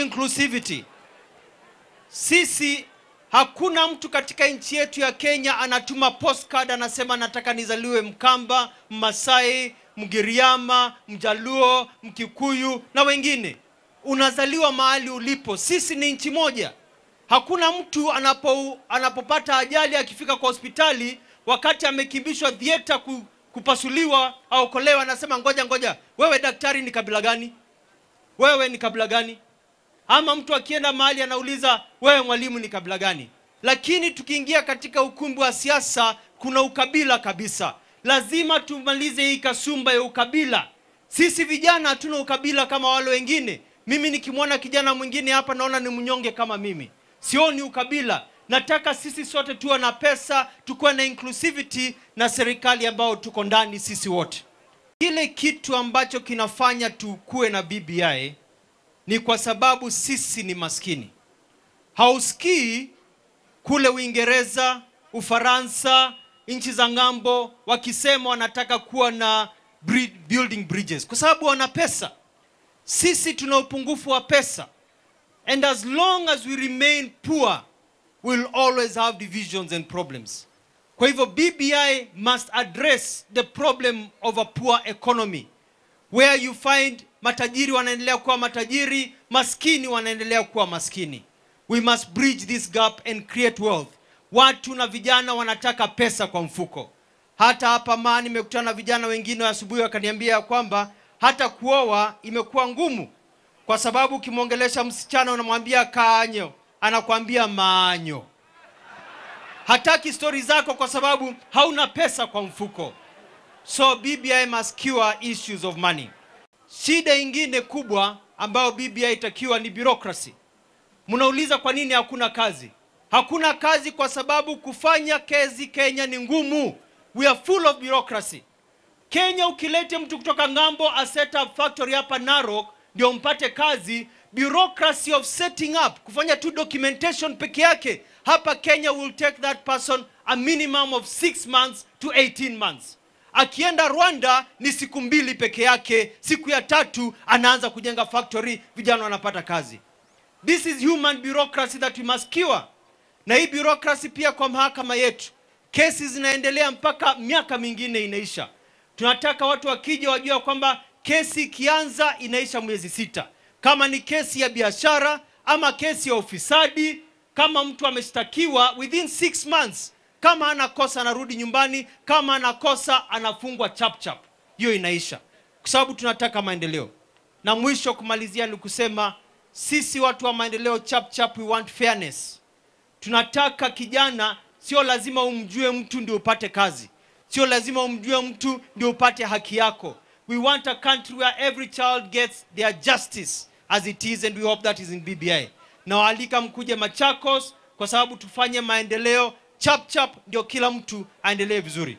inclusivity. Sisi hakuna mtu katika nchi yetu ya Kenya anatuma postcard anasema nataka nizaliwe Mkamba, Mmasai, Mgiriama, Mjaluo, Mkikuyu na wengine. Unazaliwa mahali ulipo. Sisi ni nchi moja. Hakuna mtu anapo, anapopata ajali akifika kwa hospitali wakati amekimbishwa thieta ku, kupasuliwa au kolewa, anasema ngoja ngoja, wewe daktari ni kabila gani? Wewe ni kabila gani? Ama mtu akienda mahali anauliza wewe mwalimu ni kabila gani? Lakini tukiingia katika ukumbi wa siasa kuna ukabila kabisa. Lazima tumalize hii kasumba ya ukabila. Sisi vijana hatuna ukabila kama wale wengine. Mimi nikimwona kijana mwingine hapa naona ni mnyonge kama mimi, sioni ukabila. Nataka sisi sote tuwe na pesa, tukuwe na inclusivity na serikali ambayo tuko ndani sisi wote. Kile kitu ambacho kinafanya tukuwe na BBI ni kwa sababu sisi ni maskini. Hausikii kule Uingereza, Ufaransa, nchi za ng'ambo wakisema wanataka kuwa na building bridges kwa sababu wana pesa. Sisi tuna upungufu wa pesa, and as long as we remain poor we'll always have divisions and problems. Kwa hivyo BBI must address the problem of a poor economy where you find matajiri wanaendelea kuwa matajiri, maskini wanaendelea kuwa maskini. We must bridge this gap and create wealth. Watu na vijana wanataka pesa kwa mfuko. Hata hapa maa nimekutana na vijana wengine asubuhi wakaniambia ya kwamba hata kuoa imekuwa ngumu, kwa sababu ukimwongelesha msichana unamwambia kaanyo anakwambia maanyo. Hataki stori zako kwa sababu hauna pesa kwa mfuko. So BBI must cure issues of money. Shida ingine kubwa ambayo BBI itakiwa ni bureaucracy. Mnauliza kwa nini hakuna kazi? Hakuna kazi kwa sababu kufanya kazi Kenya ni ngumu. We are full of bureaucracy. Kenya ukilete mtu kutoka ng'ambo a set up factory hapa Narok ndio mpate kazi, bureaucracy of setting up, kufanya tu documentation peke yake hapa Kenya will take that person a minimum of 6 months to 18 months. Akienda Rwanda ni siku mbili peke yake, siku ya tatu anaanza kujenga factory, vijana wanapata kazi. This is human bureaucracy that we must cure. Na hii bureaucracy pia kwa mahakama yetu, kesi zinaendelea mpaka miaka mingine inaisha. Tunataka watu wakija wajua kwamba kesi ikianza inaisha mwezi sita, kama ni kesi ya biashara ama kesi ya ufisadi. Kama mtu ameshtakiwa within six months, kama anakosa anarudi nyumbani, kama anakosa anafungwa chap chap, hiyo inaisha, kwa sababu tunataka maendeleo. Na mwisho kumalizia ni kusema sisi watu wa maendeleo chap chap, we want fairness. Tunataka kijana, sio lazima umjue mtu ndio upate kazi, sio lazima umjue mtu ndio upate haki yako. We want a country where every child gets their justice as it is and we hope that is in BBI. Nawaalika mkuje Machakos kwa sababu tufanye maendeleo chap chap, ndio kila mtu aendelee vizuri.